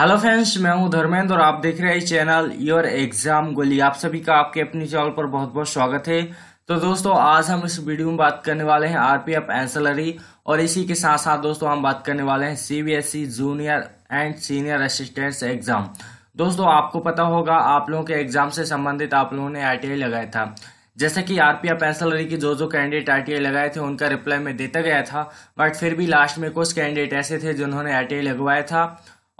Hello friends मैं हूँ धर्मेंद्र और आप देख रहे हैं चैनल योर एग्ज़ाम गोली आप सभी का आपके अपनी चैनल पर बहुत बहुत स्वागत है। तो दोस्तों, आज हम इस वीडियो में बात करने वाले हैं आरपीएफ एंसलरी और इसी के साथ साथ दोस्तों हम बात करने वाले हैं CBSE junior and senior assistants exam दोस्तों, आपको पता होगा, आप लोगों के एग्ज़ाम से संबंधित आप लोगों ने आरटीआई लगाया था। जैसे कि आरपीएफ एंसलरी की जो जो कैंडिडेट आरटीआई लगाए थे, उनका रिप्लाई में देता गया था बट फिर भी लास्ट में कुछ कैंडिडेट ऐसे थे जिन्होंने आरटीआई लगवाया था।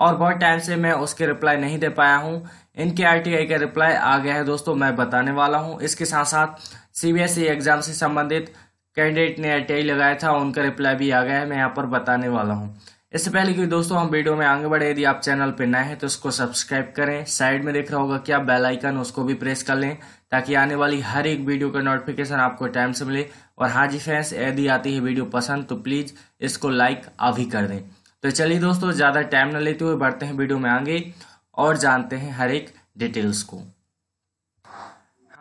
और बहुत टाइम से मैं उसके रिप्लाई नहीं दे पाया हूँ। इनके आरटीआई का रिप्लाई आ गया है दोस्तों, मैं बताने वाला हूँ। इसके साथ साथ सीबीएसई एग्ज़ाम से संबंधित कैंडिडेट ने आरटीआई लगाया था, उनका रिप्लाई भी आ गया है, मैं यहाँ पर बताने वाला हूँ। इससे पहले कि दोस्तों, हम वीडियो में आगे बढ़े, यदि आप चैनल पर नए हैं तो उसको सब्सक्राइब करें। साइड में देख रहा होगा क्या बेल आइकन उसको भी प्रेस कर लें, ताकि आने वाली हर एक वीडियो का नोटिफिकेशन आपको टाइम से मिले। और हाँ जी फ्रेंड्स यदि आती है वीडियो पसंद तो प्लीज़ इसको लाइक अभी कर दें। तो चलिए दोस्तों, ज़्यादा टाइम ना लेते हुए बढ़ते हैं वीडियो में आगे और जानते हैं हर एक डिटेल्स को।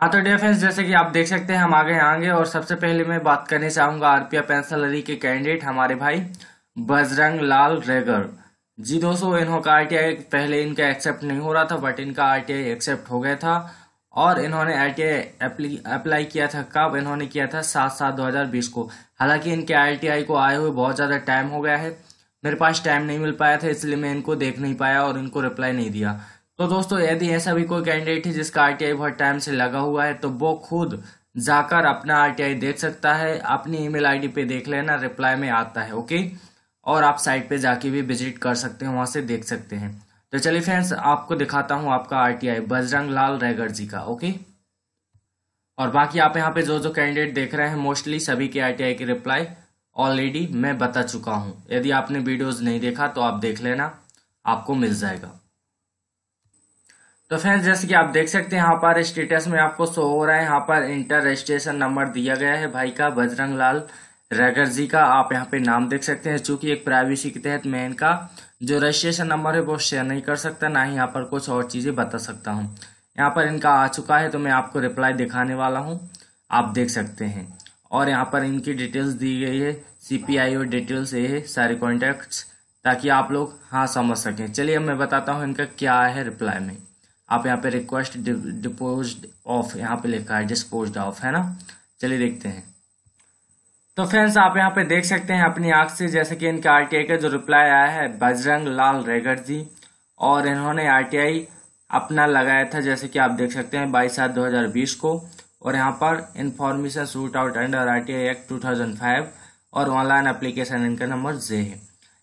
हाँ तो फ्रेंड्स जैसे कि आप देख सकते हैं, हम आगे आएँगे और सबसे पहले मैं बात करने चाहूँगा आरपीएफ पेंसलरी के कैंडिडेट हमारे भाई बजरंग लाल रेगर। जी दोस्तों, इन्हों का आरटीआई पहले इनका एक्सेप्ट नहीं हो रहा था बट इनका आरटीआई एक्सेप्ट हो गया था और इन्होंने आरटीआई अप्लाई किया था। कब इन्होंने किया था? सात सात दो हज़ार बीस को। हालाँकि इनके आरटीआई को आए हुए बहुत ज़्यादा टाइम हो गया है। मेरे पास टाइम नहीं मिल पाया था, इसलिए मैं इनको देख नहीं पाया और इनको रिप्लाई नहीं दिया। तो दोस्तों, यदि ऐसा भी कोई कैंडिडेट है जिसका आरटीआई बहुत टाइम से लगा हुआ है तो वो खुद जाकर अपना आरटीआई देख सकता है, अपनी ईमेल आईडी पे देख लेना रिप्लाई में आता है ओके और आप साइट पे जाके भी विज़िट कर सकते हैं, वहाँ से देख सकते हैं। तो चलिए फ्रेंड्स आपको दिखाता हूँ आपका आरटीआई बजरंग लाल रैगर जी का ओके और बाकी आप यहाँ पे जो जो कैंडिडेट देख रहे हैं मोस्टली सभी के आरटीआई की रिप्लाई ऑलरेडी मैं बता चुका हूँ। यदि आपने वीडियोस नहीं देखा तो आप देख लेना, आपको मिल जाएगा। तो फ्रेंड्स जैसे कि आप देख सकते हैं, यहाँ पर स्टेटस में आपको शो हो रहा है। यहाँ पर इंटर रजिस्ट्रेशन नंबर दिया गया है भाई का बजरंग लाल रैगर जी का। आप यहाँ पे नाम देख सकते हैं चूँकि एक प्राइवेसी के तहत मैं इनका जो रजिस्ट्रेशन नंबर है, वो शेयर नहीं कर सकता, ना ही यहाँ पर कुछ और चीज़ें बता सकता हूँ। यहाँ पर इनका आ चुका है तो मैं आपको रिप्लाई दिखाने वाला हूँ। आप देख सकते हैं। और यहाँ पर इनकी डिटेल्स दी गई है सीपीआई और डिटेल्स ये है, सारे कॉन्टेक्ट्स ताकि आप लोग हाँ समझ सकें। चलिए अब मैं बताता हूँ इनका क्या है रिप्लाई में। आप यहाँ पे रिक्वेस्ट डिपोज ऑफ़ यहाँ पे लिखा है डिस्पोज ऑफ़ है ना? चलिए देखते हैं। तो फ्रेंड्स आप यहाँ पे देख सकते हैं अपनी आँख से, जैसे कि इनके आरटीआई का जो रिप्लाई आया है, बजरंग लाल रेगर जी। और इन्होंने आरटीआई अपना लगाया था, जैसे कि आप देख सकते हैं, बाईस सात दो हज़ार बीस को। और यहाँ पर information sought out under R T I act 2005 और ऑनलाइन एप्लीकेशन इनका नंबर जे है।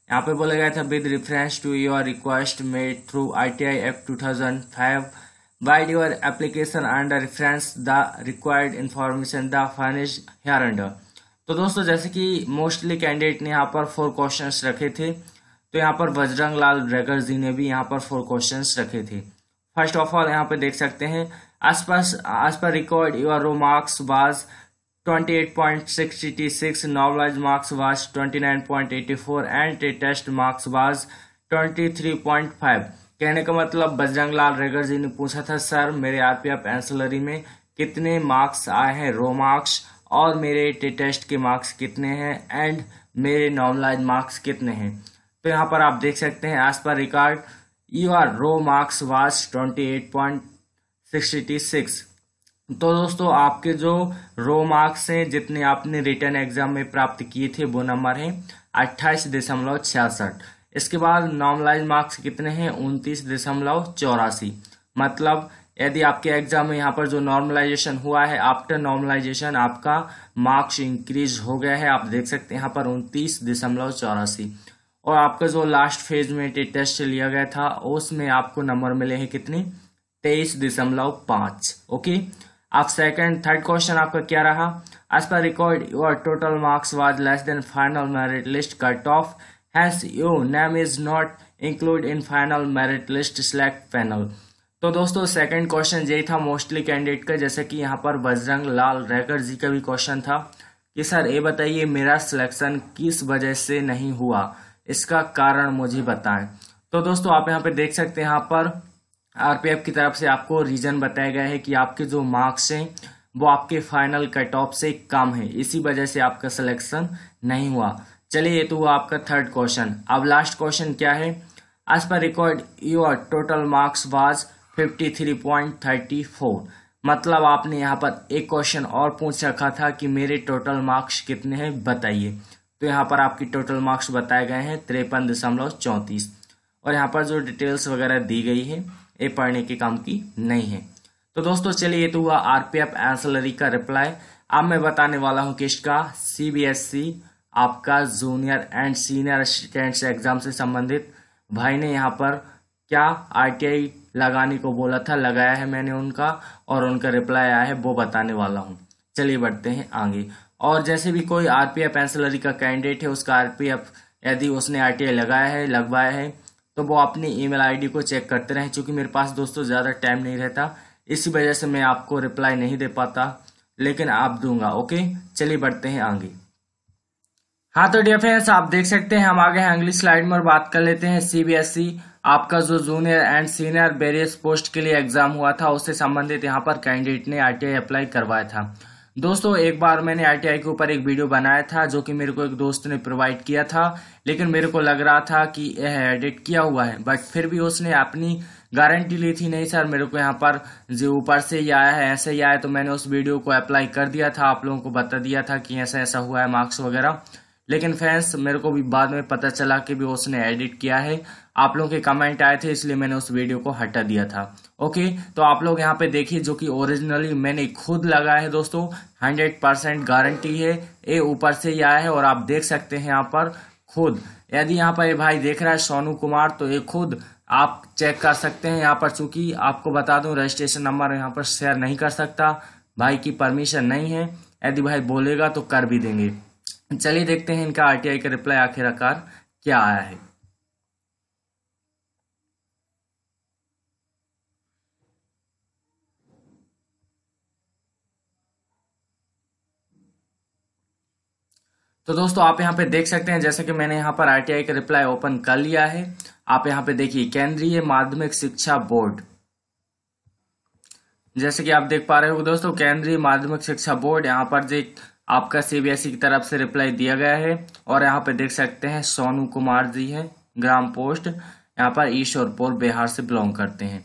यहाँ पे बोला गया था with reference to your request made through R T I act 2005 vide your application under reference the required information the furnish hereunder तो दोस्तों, जैसे कि मोस्टली कैंडिडेट ने यहाँ पर फोर क्वेश्चंस रखे थे तो यहाँ पर बजरंग लाल रेगर जी ने भी यहाँ पर फोर क्वेश्चंस रखे थे। फ़र्स्ट ऑफ़ ऑल यहाँ पे देख सकते हैं As per, as per record, your marks was 28.66, normalized marks was 29.84 and test marks was 23.5. कहने का मतलब बजरंग लाल रेगर जी ने पूछा था सर मेरे आरपीएफ एंसलरी में कितने मार्क्स आए हैं रो मार्क्स और मेरे टेस्ट के मार्क्स कितने हैं एंड मेरे नॉर्मलाइज मार्क्स कितने हैं तो यहाँ पर आप देख सकते हैं as per record your raw marks was 28. Sixty six तो दोस्तों, आपके जो रो मार्क्स हैं, जितने आपने रिटर्न एग्ज़ाम में प्राप्त किए थे, वो नंबर है अट्ठाईस दशमलव छियासठ। इसके बाद नॉर्मलाइज मार्क्स कितने हैं? उनतीस दशमलव चौरासी। मतलब यदि आपके एग्ज़ाम में यहाँ पर जो नॉर्मलाइजेशन हुआ है आफ्टर नॉर्मलाइजेशन आपका मार्क्स इंक्रीज हो गया है। आप देख सकते हैं यहाँ पर उनतीस दशमलव चौरासी। और आपका जो लास्ट फ़ेज़ में टेस्ट लिया गया था, उसमें आपको नंबर मिले हैं कितने? तेईस दशमलव पाँच, ओके? अब सेकंड थर्ड क्वेश्चन आपका क्या रहा? As per record your total marks was less than final merit list cut off hence your name is not include in final merit list select panel तो दोस्तों सेकंड क्वेश्चन यही था mostly candidate का, जैसे कि यहाँ पर बजरंग लाल रैकर जी का भी क्वेश्चन था कि, सर, ये बताइए, मेरा सिलेक्शन किस वजह से नहीं हुआ? इसका कारण मुझे बताएँ। तो दोस्तों, आप यहाँ पे देख सकते हैं यहाँ पर आरपीएफ की तरफ़ से आपको रीजन बताया गया है कि आपके जो मार्क्स हैं, वो आपके फाइनल कट ऑफ़ से कम है। इसी वजह से आपका सिलेक्शन नहीं हुआ। चलिए, ये तो हुआ आपका थर्ड क्वेश्चन अब लास्ट क्वेश्चन क्या है? As per record your total marks was 53.34 मतलब आपने यहाँ पर एक क्वेश्चन और पूछ रखा था कि मेरे टोटल मार्क्स कितने हैं, बताइए। तो यहाँ पर आपकी टोटल मार्क्स बताए गए हैं, तिरपन दशमलव और यहाँ पर जो डिटेल्स वगैरह दी गई है ये पढ़ने के काम की नहीं है। तो दोस्तों, चलिए, ये तो हुआ आरपीएफ एंसलरी का रिप्लाई। अब मैं बताने वाला हूँ किसका सीबीएसई आपका junior and senior assistants exam से संबंधित। भाई ने यहाँ पर क्या आरटीआई लगाने को बोला था, लगाया है मैंने उनका और उनका रिप्लाई आया है, वो बताने वाला हूँ। चलिए, बढ़ते हैं आगे। और जैसे भी कोई आरपीएफ एंसलरी का कैंडिडेट है, उसका आरपीएफ, यदि उसने आरटीआई लगाया है, लगवाया है तो वो अपनी ईमेल आईडी को चेक करते रहें क्योंकि मेरे पास दोस्तों ज़्यादा टाइम नहीं रहता। इसी वजह से मैं आपको रिप्लाई नहीं दे पाता, लेकिन आप दूँगा, ओके? चलिए बढ़ते हैं आगे। हाँ तो डियर फ्रेंड्स आप देख सकते हैं, हम आगे हैं, अगली स्लाइड में और बात कर लेते हैं। सीबीएसई आपका जो junior and senior various post के लिए एग्ज़ाम हुआ था, उससे संबंधित यहाँ पर कैंडिडेट ने आरटीआई अप्लाई करवाया था। दोस्तों, एक बार मैंने आईटीआई के ऊपर एक वीडियो बनाया था जो कि मेरे को एक दोस्त ने प्रोवाइड किया था, लेकिन मेरे को लग रहा था कि यह एडिट किया हुआ है बट फिर भी उसने अपनी गारंटी ली थी, नहीं सर, मेरे को यहाँ पर जो ऊपर से ही आया है, ऐसे ही आया तो मैंने उस वीडियो को अप्लाई कर दिया था, आप लोगों को बता दिया था कि ऐसा ऐसा हुआ है मार्क्स वगैरह। लेकिन फ्रेंड्स मेरे को भी बाद में पता चला कि भी उसने एडिट किया है। आप लोगों के कमेंट आए थे, इसलिए मैंने उस वीडियो को हटा दिया था। ओके तो आप लोग यहाँ पे देखिए, जो कि ओरिजिनली मैंने खुद लगाया है दोस्तों। हंड्रेड परसेंट गारंटी है। ये ऊपर से ही आया है और आप देख सकते हैं यहाँ पर खुद। यदि यहाँ पर ये भाई देख रहा है सोनू कुमार तो ये खुद आप चेक कर सकते हैं यहाँ पर, चूँकि आपको बता दूँ रजिस्ट्रेशन नंबर यहाँ पर शेयर नहीं कर सकता। भाई की परमिशन नहीं है। यदि भाई बोलेगा तो कर भी देंगे। चलिए देखते हैं इनका आरटीआई का रिप्लाई आखिरकार क्या आया है। तो दोस्तों, आप यहाँ पे देख सकते हैं, जैसे कि मैंने यहाँ पर आरटीआई का रिप्लाई ओपन कर लिया है। आप यहाँ पे देखिए, केंद्रीय माध्यमिक शिक्षा बोर्ड। जैसे कि आप देख पा रहे हो दोस्तों, केंद्रीय माध्यमिक शिक्षा बोर्ड, यहाँ पर जो आपका सीबीएसई की तरफ़ से रिप्लाई दिया गया है और यहाँ पे देख सकते हैं, सोनू कुमार जी है, ग्राम पोस्ट। यहाँ पर ईश्वरपुर बिहार से बिलोंग करते हैं।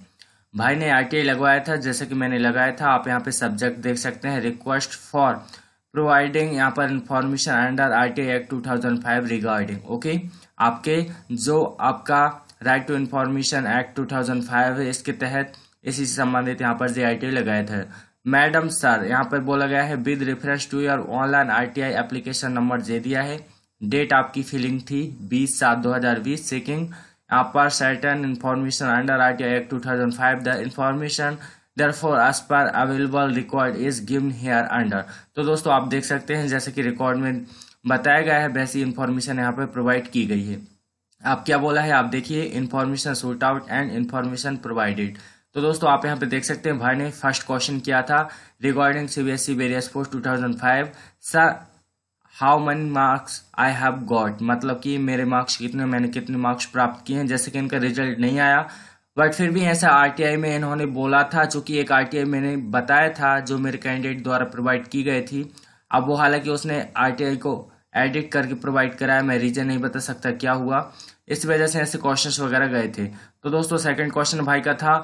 भाई ने आई लगवाया था, जैसे कि मैंने लगाया था, आप यहाँ पे सब्जेक्ट देख सकते हैं रिक्वेस्ट फॉर प्रोवाइडिंग यहाँ पर information under R T act two thousand five regarding okay आपके जो आपका right to information act two thousand five है, इसके तहत इसी संबंधित यहाँ पर जे आई लगाया था मैडम सर, यहाँ पर बोला गया है with reference to your online RTI application number दे दिया है। डेट आपकी फिलिंग थी बीस सात दो हज़ार बीस सेकिंग यहाँ पर certain information under R T I act two thousand five the information therefore, as per available record is given hereunder तो दोस्तों, आप देख सकते हैं, जैसे कि रिकॉर्ड में बताया गया है, वैसी इन्फॉर्मेशन यहाँ पर प्रोवाइड की गई है। आप क्या बोला है? आप देखिए information sought out and information provided तो दोस्तों, आप यहाँ पे देख सकते हैं, भाई ने फ़र्स्ट क्वेश्चन किया था regarding CBSE various post 2005 sir how many marks I have got मतलब कि मेरे मार्क्स कितने, मैंने कितने मार्क्स प्राप्त किए हैं, जैसे कि इनका रिज़ल्ट नहीं आया। बट फिर भी ऐसा आरटीआई में इन्होंने बोला था चूँकि एक आरटीआई मैंने बताया था, जो मेरे कैंडिडेट द्वारा प्रोवाइड की गई थी। अब वो हालाँकि उसने आरटीआई को एडिट करके प्रोवाइड कराया, मैं रीजन नहीं बता सकता क्या हुआ। इस वजह से ऐसे क्वेश्चंस वगैरह गए थे। तो दोस्तों सेकंड क्वेश्चन भाई का था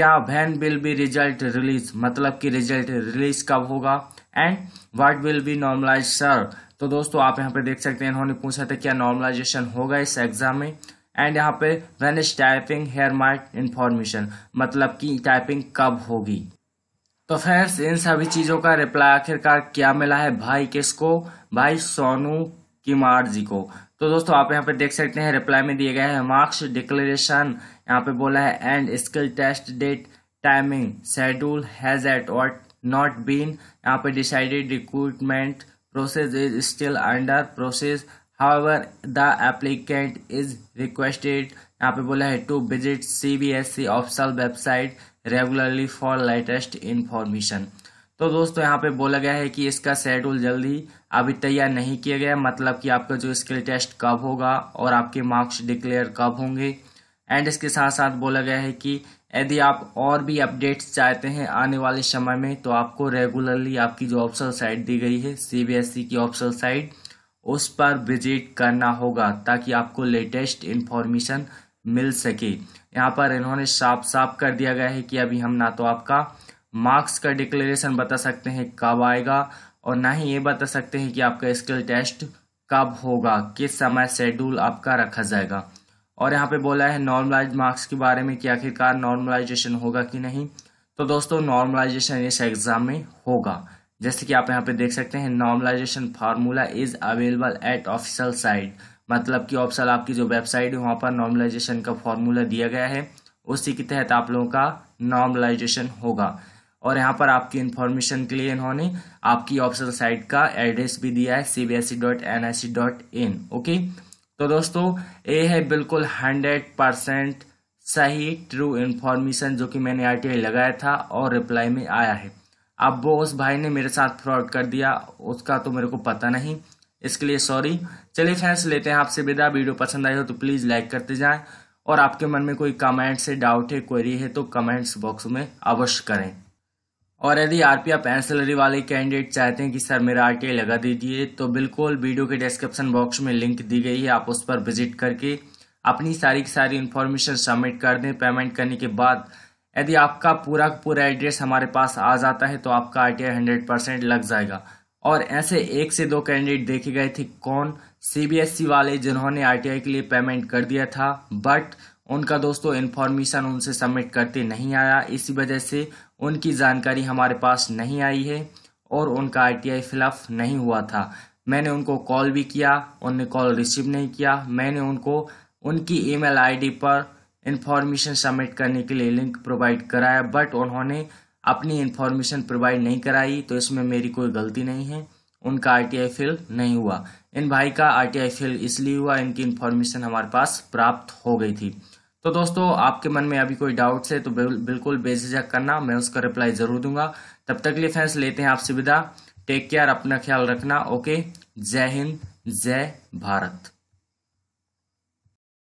क्या when will be result release मतलब कि रिज़ल्ट रिलीज़ कब होगा? And what will be normalise sir तो दोस्तों, आप यहाँ पे देख सकते हैं, इन्होंने पूछा था क्या नॉर्मलाइजेशन होगा इस एग्ज़ाम में? एंड यहाँ पे when is typing here might information मतलब कि टाइपिंग कब होगी? तो फ्रेंड्स इन सभी चीज़ों का रिप्लाई आखिरकार क्या मिला है भाई किसको? भाई सोनू किमार जी को। तो दोस्तों आप यहाँ पे देख सकते हैं रिप्लाई में दिए गए हैं मार्क्स डिक्लेरेशन यहाँ पे बोला है and skill test date timing schedule has at what not been यहाँ पे decided recruitment process is still under process However, the applicant is requested यहाँ पे बोला है to visit C B S C official website regularly for latest information तो दोस्तों, यहाँ पे बोला गया है कि इसका शेड्यूल जल्दी अभी तैयार नहीं किया गया मतलब कि आपका जो स्किल टेस्ट कब होगा और आपके मार्क्स डिक्लेयर कब होंगे। एंड इसके साथ साथ बोला गया है कि यदि आप और भी अपडेट्स चाहते हैं आने वाले समय में तो आपको रेगुलरली आपकी जो ऑप्शन साइट दी गई है सीबीएसई की ऑप्शन साइट उस पर विज़िट करना होगा, ताकि आपको लेटेस्ट इन्फॉर्मेशन मिल सके। यहाँ पर इन्होंने साफ़ साफ़ कर दिया गया है कि अभी हम ना तो आपका मार्क्स का डिक्लेरेशन बता सकते हैं कब आएगा और ना ही ये बता सकते हैं कि आपका स्किल टेस्ट कब होगा, किस समय शेड्यूल आपका रखा जाएगा। और यहाँ पे बोला है नॉर्मलाइज मार्क्स के बारे में कि आखिरकार नॉर्मलाइजेशन होगा कि नहीं। तो दोस्तों, नॉर्मलाइजेशन इस एग्ज़ाम में होगा। जैसे कि आप यहाँ पे देख सकते हैं, normalisation formula is available at official site. मतलब कि ऑप्शनल आपकी जो वेबसाइट है, वहाँ पर नॉर्मलाइजेशन का फॉर्मूला दिया गया है। उसी के तहत आप लोगों का नॉर्मलाइजेशन होगा। और यहाँ पर आपकी इन्फॉर्मेशन के लिए इन्होंने आपकी ऑप्शनल साइट का एड्रेस भी दिया है C B S E dot N I C dot in okay तो दोस्तों ये है बिल्कुल हंड्रेड परसेंट सही ट्रू इन्फॉर्मेशन जो कि मैंने आर लगाया था और रिप्लाई में आया है। अब वो उस भाई ने मेरे साथ फ्रॉड कर दिया, उसका तो मेरे को पता नहीं, इसके लिए सॉरी चलिए फ्रेंड्स लेते हैं आपसे विदा। वीडियो पसंद आई हो तो प्लीज़ लाइक करते जाएँ। और आपके मन में कोई कमेंट्स है डाउट है क्वेरी है तो कमेंट्स बॉक्स में अवश्य करें। और यदि आरपीएफ एंसलरी वाले कैंडिडेट चाहते हैं कि सर मेरा आरटीआई लगा दीजिए तो बिल्कुल वीडियो के डिस्क्रिप्शन बॉक्स में लिंक दी गई है, आप उस पर विज़िट करके अपनी सारी की सारी इन्फॉर्मेशन सबमिट कर दें। पेमेंट करने के बाद यदि आपका पूरा पूरा एड्रेस हमारे पास आ जाता है तो आपका आर टी हंड्रेड परसेंट लग जाएगा। और ऐसे एक से दो कैंडिडेट देखे गए थे कौन? सीबीएसई वाले जिन्होंने आरटीआई के लिए पेमेंट कर दिया था बट उनका दोस्तों इन्फॉर्मेशन उनसे सबमिट करते नहीं आया। इसी वजह से उनकी जानकारी हमारे पास नहीं आई है और उनका आरटीआई फिलअप नहीं हुआ था। मैंने उनको कॉल भी किया, उनने कॉल रिसीव नहीं किया। मैंने उनको, उनकी ईमेल आईडी पर इंफॉर्मेशन सबमिट करने के लिए लिंक प्रोवाइड कराया, बट उन्होंने अपनी इंफॉर्मेशन प्रोवाइड नहीं कराई तो इसमें मेरी कोई गलती नहीं है। उनका आरटीआई फिल नहीं हुआ। इन भाई का आर आरटीआई फिल इसलिए हुआ, इनकी इंफॉर्मेशन हमारे पास प्राप्त हो गई थी। तो दोस्तों, आपके मन में अभी कोई डाउट्स है तो बिल्कुल बेझिझक करना, मैं उसका रिप्लाई ज़रूर दूँगा। तब तक लिए फैंस लेते हैं आपसे विदा। टेक केयर अपना ख्याल रखना ओके जय हिंद, जय भारत।